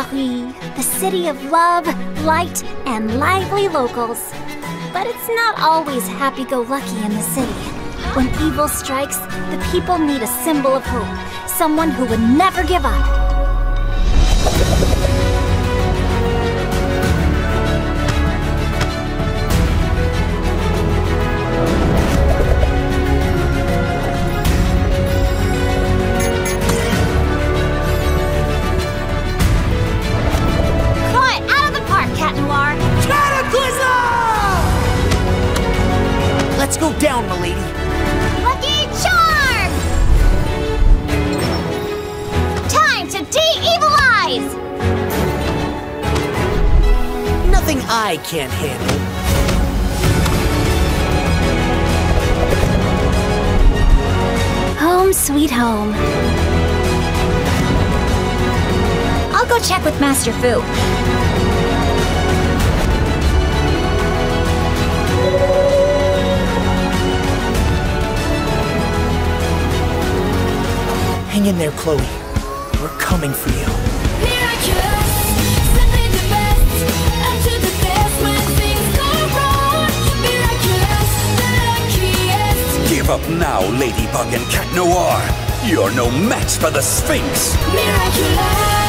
Paris, the city of love, light, and lively locals. But it's not always happy go lucky in the city. When evil strikes, the people need a symbol of hope, someone who would never give up. Let's go down, milady. Lucky Charm! Time to de-evilize! Nothing I can't handle. Home sweet home. I'll go check with Master Fu. Hang in there, Chloe. We're coming for you. Miraculous, simply the best. Up to the best when things go wrong. Miraculous, the luckiest. Give up now, Ladybug and Cat Noir. You're no match for the Sphinx. Miraculous.